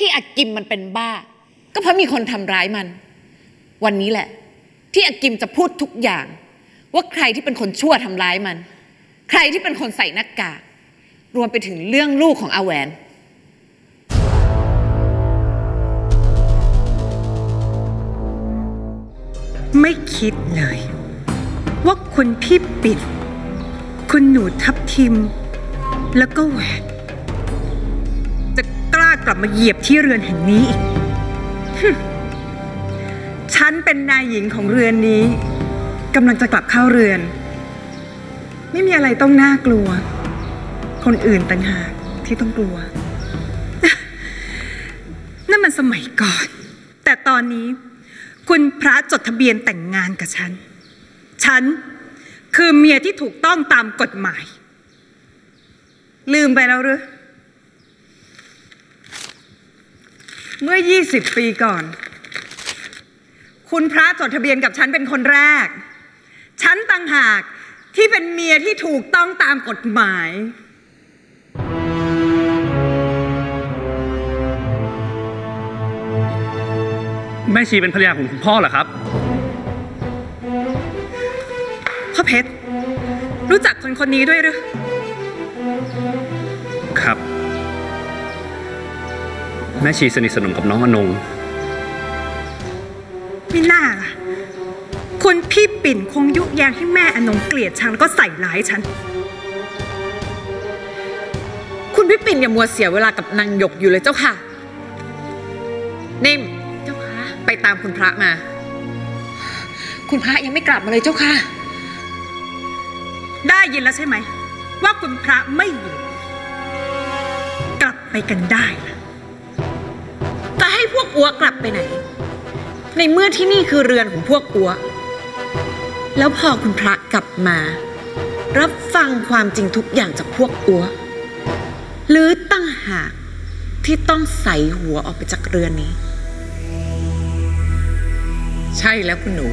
ที่อากิมมันเป็นบ้า ก็เพราะมีคนทำร้ายมัน วันนี้แหละ ที่อากิมจะพูดทุกอย่าง ว่าใครที่เป็นคนชั่วทำร้ายมัน ใครที่เป็นคนใส่หน้ากาก รวมไปถึงเรื่องลูกของอาแหวนไม่คิดเลย ว่าคุณพี่ปิด คุณหนูทับทิม แล้วก็แหวนากลับมาเหยียบที่เรือนแห่งนี้อีกฉันเป็นนายหญิงของเรือนนี้กำลังจะกลับเข้าเรือน ไม่มีอะไรต้องน่ากลัว คนอื่นต่างหากที่ต้องกลัว นั่นมันสมัยก่อน แต่ตอนนี้ คุณพระจดทะเบียนแต่งงานกับฉัน ฉันคือเมียที่ถูกต้องตามกฎหมาย ลืมไปแล้วหรือ เมื่อ 20 ปีก่อน คุณพระจดทะเบียนกับฉันเป็นคนแรก ฉันต่างหากที่เป็นเมียที่ถูกต้องตามกฎหมาย แม่ชีเป็นภรรยาของคุณพ่อเหรอครับ พ่อเพชร รู้จักคนคนนี้ด้วยหรือ ครับ แม่ชีสนิทสนมกับน้องอนงไม่น่าล่ะคุณพี่ปิ่นคงยุแยงให้แม่อนงเกลียดชังแล้วก็ใส่ร้ายฉัน คุณพี่ปิ่นอย่ามัวเสียเวลากับนางหยกอยู่เลยเจ้าค่ะ นิ่มเจ้าคะไปตามคุณพระมา คุณพระยังไม่กลับมาเลยเจ้าค่ะ ได้ยินแล้วใช่ไหม ว่าคุณพระไม่อยู่ กลับไปกันได้นะ จะให้พวกอัวกลับไปไหน ในเมื่อที่นี่คือเรือนของพวกอัว แล้วพอคุณพระกลับมา รับฟังความจริงทุกอย่างจากพวกอัว หรือตั้งหากที่ต้องใส่หัวออกไปจากเรือนนี้ ใช่แล้วคุณหนู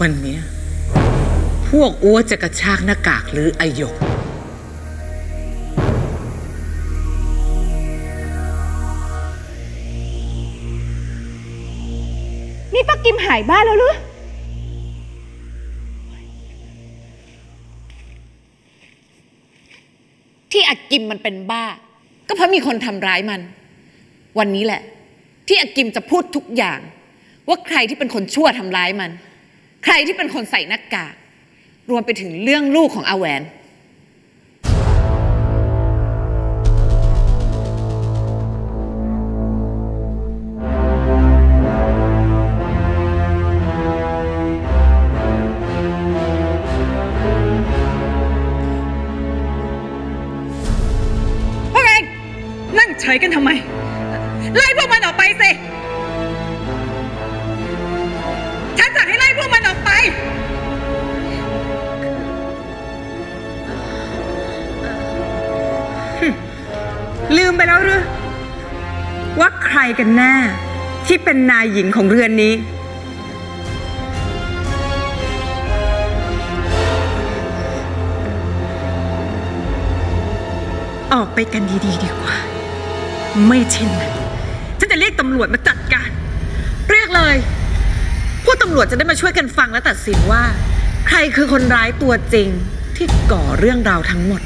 วันนี้พวกอ้วจะกระชากหน้ากากหรืออายก นี่ป้ากิมหายบ้านแล้วหรือที่อากิมมันเป็นบ้า ก็เพราะมีคนทำร้ายมัน วันนี้แหละ ที่อากิมจะพูดทุกอย่าง ว่าใครที่เป็นคนชั่วทำร้ายมัน ใครที่เป็นคนใส่หน้ากากรวมไปถึงเรื่องลูกของอาแหวน นั่งเฉยกันทำไม ไล่พวกมันออกไปสิฉันสั่งให้ไล่พวกมันออกไป ลืมไปแล้วหรือว่าใครกันแน่ที่เป็นนายหญิงของเรือนนี้ ออกไปกันดีๆดีกว่า ไม่เช่นนั้นฉันจะเรียกตำรวจมาจัดการ เรียกเลย พวกตำรวจจะได้มาช่วยกันฟังและตัดสินว่า ใครคือคนร้ายตัวจริงที่ก่อเรื่องราวทั้งหมด